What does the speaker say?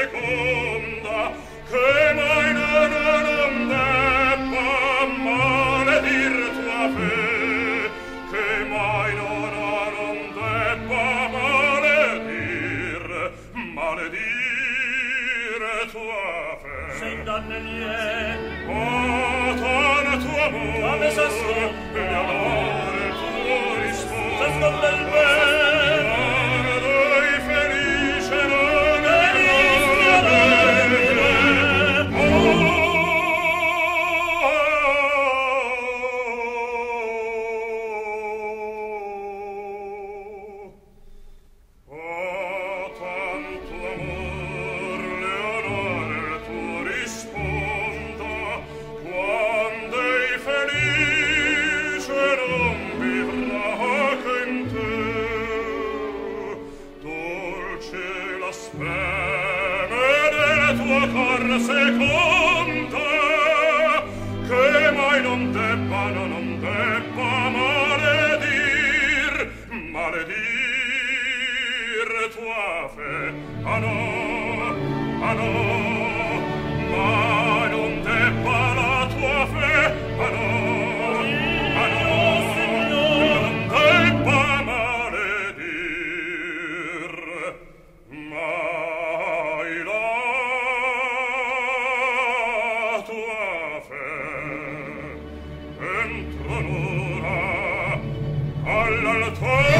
feconda che mai non non debba maledir tua fe. Che mai non non debba maledir maledir tua fe. Sei donna mie. O tana tua amore ave amore l'amore tuo risponde. S'ascolta il Speme tuo cor seconda Che mai non debba, no, non debba maledir Maledir tua fe. Ah no, ah no dalla torre